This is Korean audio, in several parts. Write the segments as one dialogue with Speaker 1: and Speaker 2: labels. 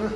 Speaker 1: 不是。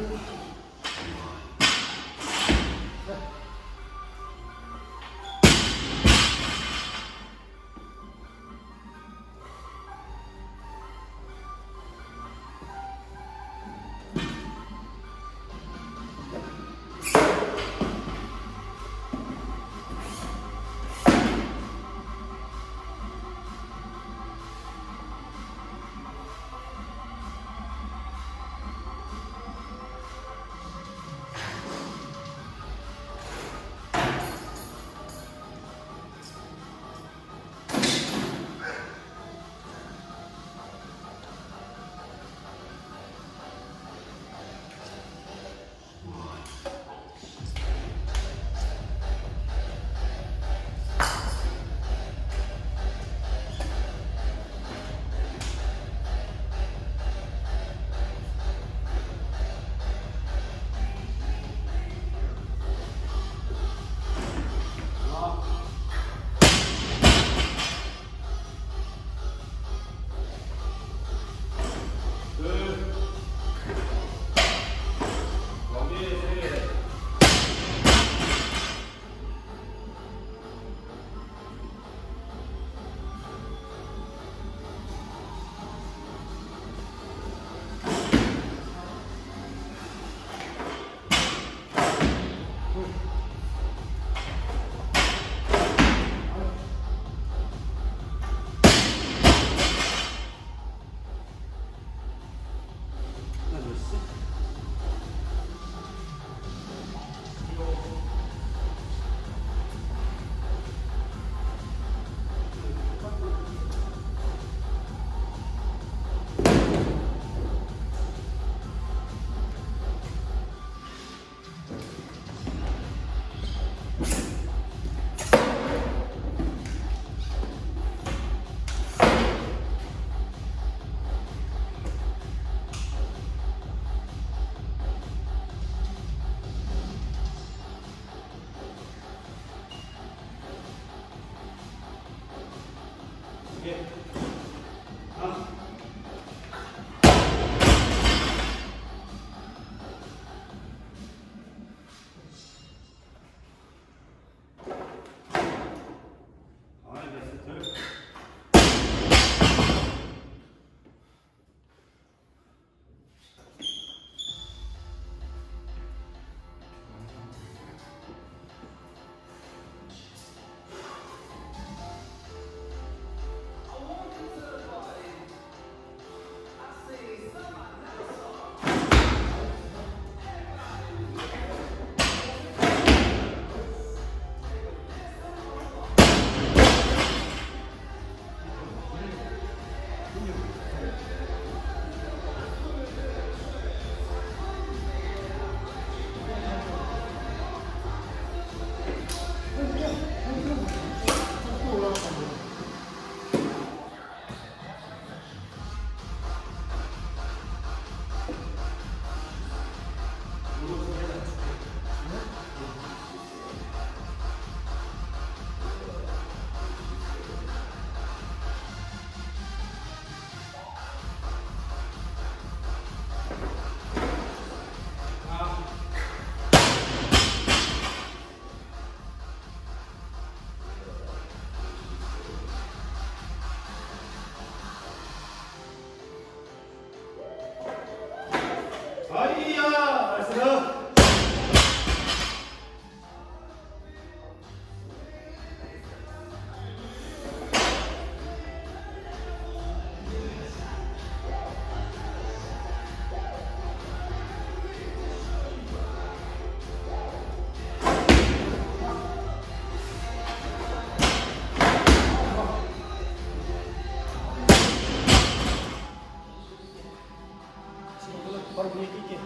Speaker 2: 뛸게.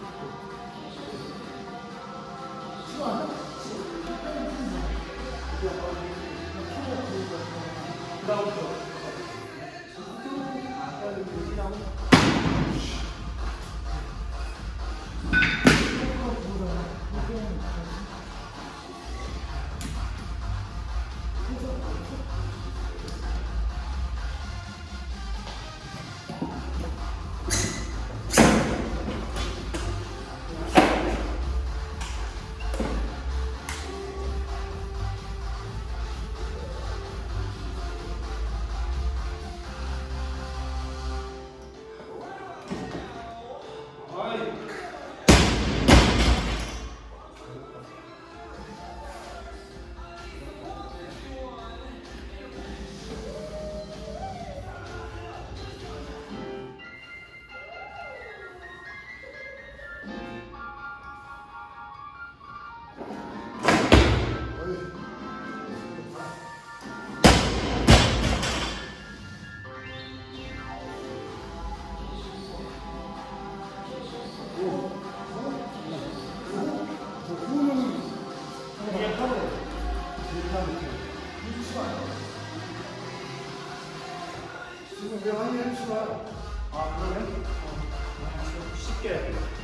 Speaker 2: 수고하다. 그다음부터.
Speaker 3: 지금 왜 많이 해주시나요? 아, 그러면? 어, 쉽게.